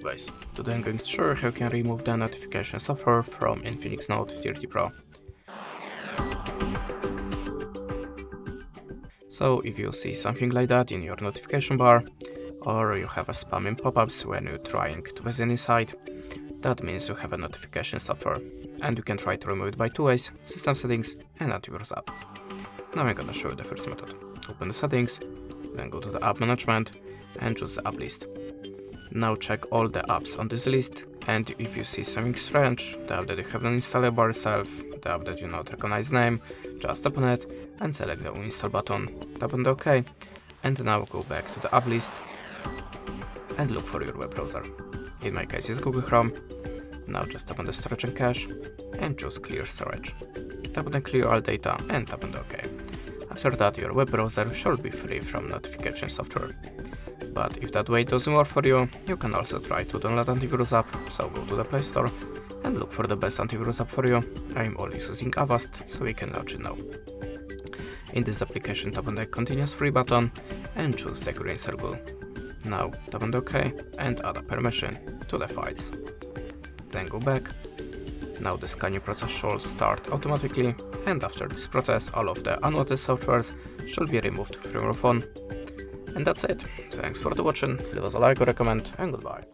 Anyways, today I'm going to show you how you can remove the notification software from Infinix Note 30 Pro. So if you see something like that in your notification bar, or you have a spamming pop-ups when you're trying to visit any site, that means you have a notification software, and you can try to remove it by two ways, system settings and antivirus app. Now I'm gonna show you the first method. Open the settings, then go to the app management and choose the app list. Now check all the apps on this list and if you see something strange, the app that you haven't installed by yourself, the app that you not recognize name, just tap on it and select the uninstall button, tap on the OK and now go back to the app list and look for your web browser. In my case it's Google Chrome. Now just tap on the storage and cache and choose clear storage. Tap on the clear all data and tap on the OK. After that your web browser should be free from notification software. But if that way doesn't work for you, you can also try to download antivirus app, so go to the Play Store and look for the best antivirus app for you. I'm always using Avast, so we can launch it now. In this application tap on the continuous free button and choose the green circle. Now tap on the OK and add a permission to the files. Then go back. Now the scanning process should start automatically and after this process all of the unwanted softwares should be removed from your phone. And that's it. Thanks for watching, leave us a like or a comment and goodbye.